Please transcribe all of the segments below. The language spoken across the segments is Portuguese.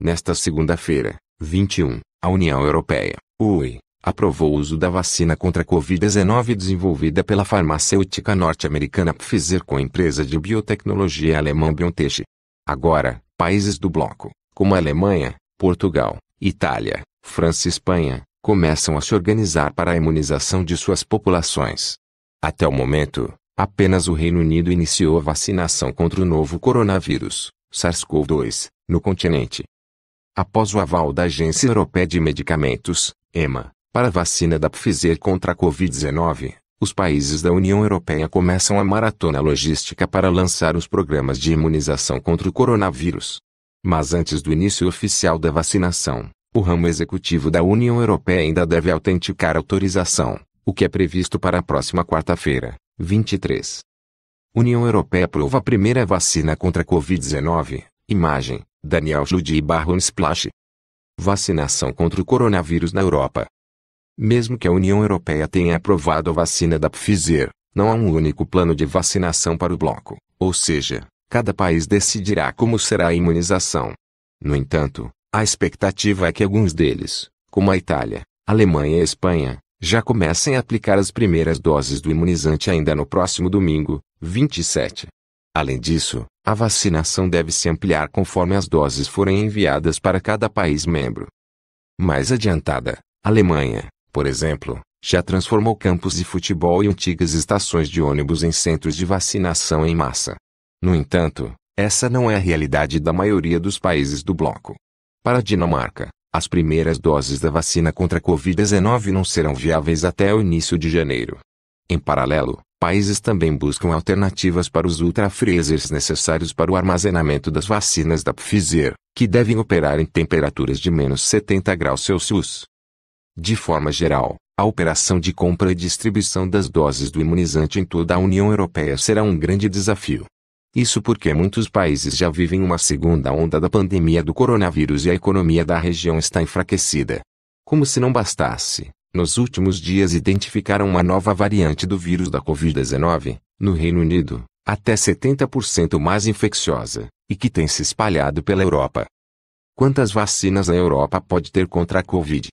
Nesta segunda-feira, 21, a União Europeia, UI, aprovou o uso da vacina contra a Covid-19 desenvolvida pela farmacêutica norte-americana Pfizer com a empresa de biotecnologia alemã BioNTech. Agora, países do bloco, como Alemanha, Portugal, Itália, França e Espanha, começam a se organizar para a imunização de suas populações. Até o momento, apenas o Reino Unido iniciou a vacinação contra o novo coronavírus, SARS-CoV-2, no continente. Após o aval da Agência Europeia de Medicamentos, EMA, para a vacina da Pfizer contra a Covid-19, os países da União Europeia começam a maratona logística para lançar os programas de imunização contra o coronavírus. Mas antes do início oficial da vacinação, o ramo executivo da União Europeia ainda deve autenticar autorização, o que é previsto para a próxima quarta-feira, 23. União Europeia aprova a primeira vacina contra a Covid-19. Imagem, Daniel Judi Barron Splash. Vacinação contra o coronavírus na Europa. Mesmo que a União Europeia tenha aprovado a vacina da Pfizer, não há um único plano de vacinação para o bloco, ou seja, cada país decidirá como será a imunização. No entanto, a expectativa é que alguns deles, como a Itália, Alemanha e Espanha, já comecem a aplicar as primeiras doses do imunizante ainda no próximo domingo, 27. Além disso, a vacinação deve se ampliar conforme as doses forem enviadas para cada país membro. Mais adiantada, a Alemanha, por exemplo, já transformou campos de futebol e antigas estações de ônibus em centros de vacinação em massa. No entanto, essa não é a realidade da maioria dos países do bloco. Para a Dinamarca, as primeiras doses da vacina contra a Covid-19 não serão viáveis até o início de janeiro. Em paralelo, países também buscam alternativas para os ultrafreezers necessários para o armazenamento das vacinas da Pfizer, que devem operar em temperaturas de menos 70 graus Celsius. De forma geral, a operação de compra e distribuição das doses do imunizante em toda a União Europeia será um grande desafio. Isso porque muitos países já vivem uma segunda onda da pandemia do coronavírus e a economia da região está enfraquecida. Como se não bastasse, nos últimos dias identificaram uma nova variante do vírus da Covid-19, no Reino Unido, até 70% mais infecciosa, e que tem se espalhado pela Europa. Quantas vacinas a Europa pode ter contra a Covid?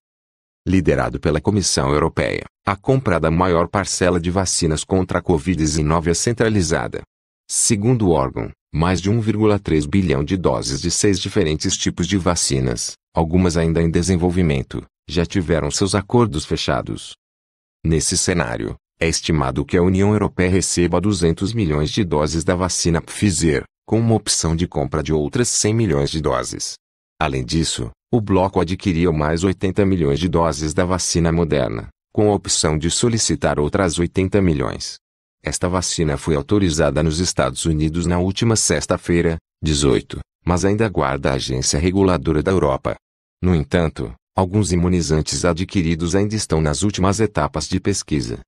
liderado pela Comissão Europeia, a compra da maior parcela de vacinas contra a Covid-19 é centralizada. Segundo o órgão, mais de 1,3 bilhão de doses de seis diferentes tipos de vacinas, algumas ainda em desenvolvimento, já tiveram seus acordos fechados. Nesse cenário, é estimado que a União Europeia receba 200 milhões de doses da vacina Pfizer, com uma opção de compra de outras 100 milhões de doses. Além disso, o bloco adquiriu mais 80 milhões de doses da vacina moderna, com a opção de solicitar outras 80 milhões. Esta vacina foi autorizada nos Estados Unidos na última sexta-feira, 18, mas ainda aguarda a agência reguladora da Europa. No entanto, alguns imunizantes adquiridos ainda estão nas últimas etapas de pesquisa.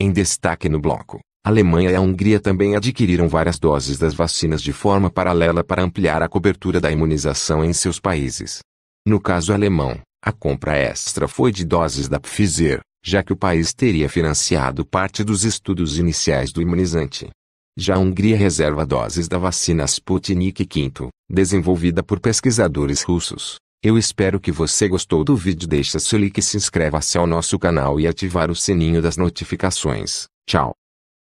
Em destaque no bloco, a Alemanha e a Hungria também adquiriram várias doses das vacinas de forma paralela para ampliar a cobertura da imunização em seus países. No caso alemão, a compra extra foi de doses da Pfizer, já que o país teria financiado parte dos estudos iniciais do imunizante. Já a Hungria reserva doses da vacina Sputnik V, desenvolvida por pesquisadores russos. Eu espero que você gostou do vídeo. Deixe seu like se inscreva-se ao nosso canal e ativar o sininho das notificações. Tchau.